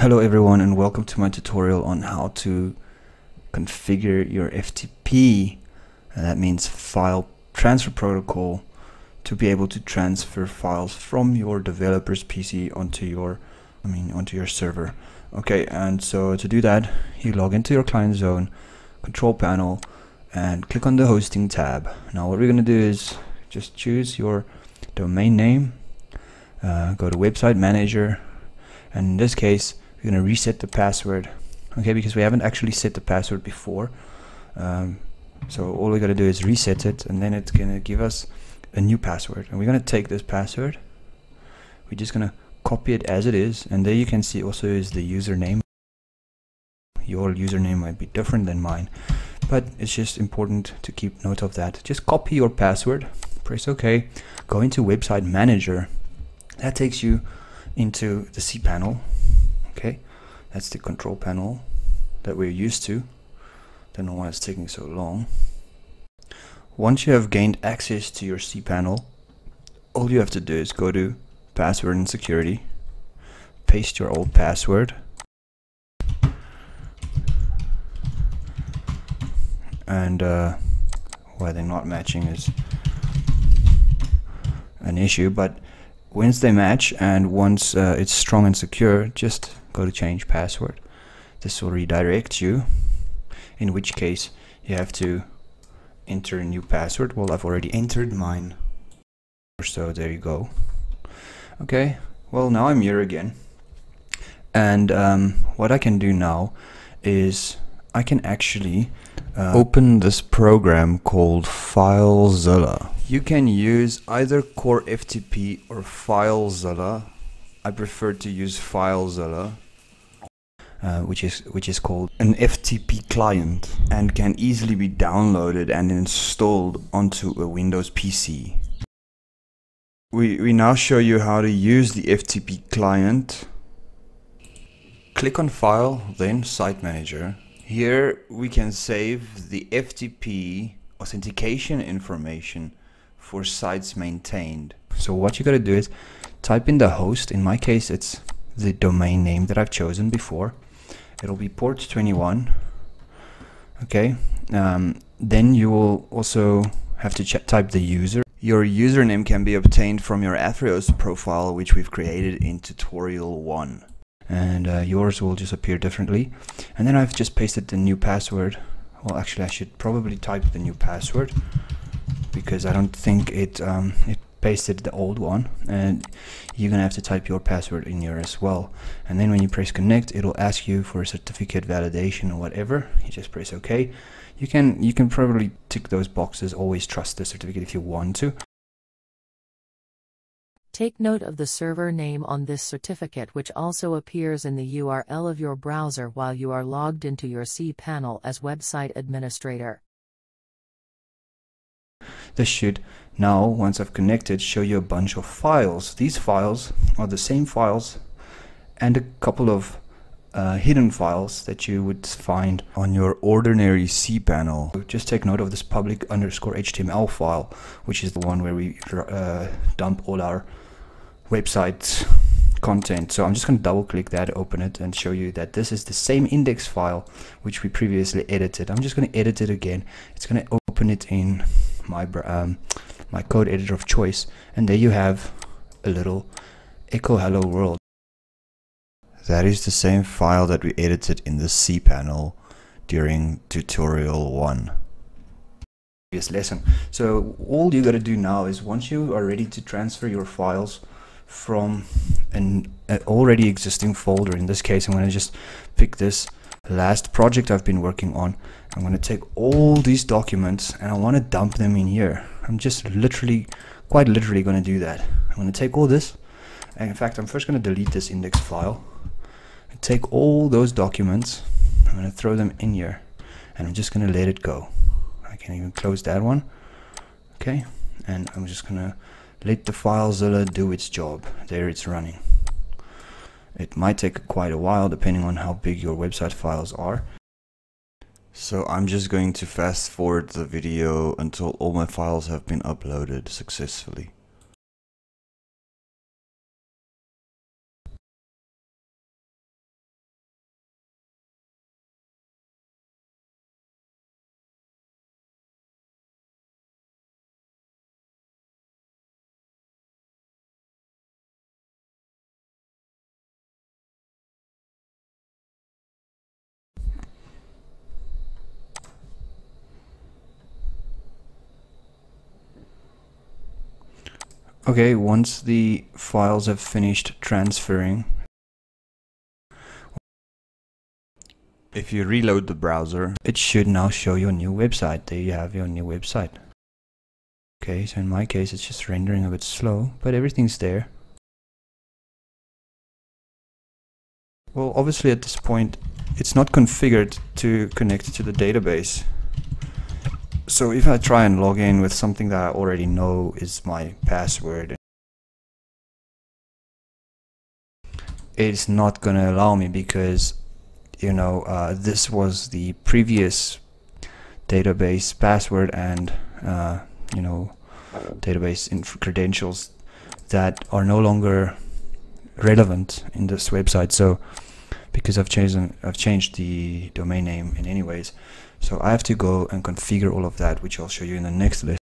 Hello everyone and welcome to my tutorial on how to configure your FTP and that means file transfer protocol to be able to transfer files from your developer's PC onto your I mean onto your server. Okay and so to do that you log into your client zone control panel and click on the hosting tab. Now what we're gonna do is just choose your domain name uh, go to website manager and in this case we're going to reset the password okay? Because we haven't actually set the password before. Um, so all we got to do is reset it and then it's going to give us a new password. And we're going to take this password. We're just going to copy it as it is and there you can see also is the username. Your username might be different than mine but it's just important to keep note of that. Just copy your password press ok go into website manager. That takes you into the cPanel okay that's the control panel that we're used to. Don't know why it's taking so long. Once you have gained access to your cPanel all you have to do is go to password and security paste your old password and uh, why they're not matching is an issue but once they match and once uh, it's strong and secure just go to change password. This will redirect you in which case you have to enter a new password. Well I've already entered mine. So there you go. Okay well now I'm here again. And um, what I can do now is I can actually uh, open this program called FileZilla. You can use either Core FTP or FileZilla. I prefer to use FileZilla, uh, which is which is called an FTP client and can easily be downloaded and installed onto a Windows PC. We we now show you how to use the FTP client. Click on File, then Site Manager. Here we can save the FTP authentication information for sites maintained. So what you gotta do is type in the host. In my case, it's the domain name that I've chosen before. It'll be port 21. Okay. Um, then you will also have to type the user. Your username can be obtained from your Afrihost profile, which we've created in tutorial one. And uh, yours will just appear differently. And then I've just pasted the new password. Well, actually, I should probably type the new password because I don't think it um, it pasted the old one and you're gonna have to type your password in here as well. And then when you press connect it'll ask you for a certificate validation or whatever. You just press ok. You can you can probably tick those boxes. Always trust the certificate if you want to. Take note of the server name on this certificate which also appears in the URL of your browser while you are logged into your cPanel as website administrator. This should now, once I've connected, show you a bunch of files. These files are the same files and a couple of uh, hidden files that you would find on your ordinary cPanel. Just take note of this public underscore HTML file, which is the one where we uh, dump all our website content. So I'm just going to double click that, open it and show you that this is the same index file which we previously edited. I'm just going to edit it again. It's going to open it in my um, my code editor of choice and there you have a little echo hello world that is the same file that we edited in the C panel during tutorial 1 previous lesson so all you got to do now is once you are ready to transfer your files from an, an already existing folder in this case I'm going to just pick this last project I've been working on. I'm going to take all these documents and I want to dump them in here. I'm just literally, quite literally going to do that. I'm going to take all this, and in fact, I'm first going to delete this index file. Take all those documents, I'm going to throw them in here, and I'm just going to let it go. I can even close that one. Okay, and I'm just going to let the FileZilla do its job. There it's running. It might take quite a while depending on how big your website files are. So I'm just going to fast forward the video until all my files have been uploaded successfully. Okay, once the files have finished transferring, if you reload the browser, it should now show your new website. There you have your new website. Okay, so in my case it's just rendering a bit slow, but everything's there. Well, obviously at this point it's not configured to connect to the database. So if I try and log in with something that I already know is my password, it's not going to allow me because, you know, uh, this was the previous database password and, uh, you know, database credentials that are no longer relevant in this website. So because I've changed I've changed the domain name in any ways. So I have to go and configure all of that, which I'll show you in the next list.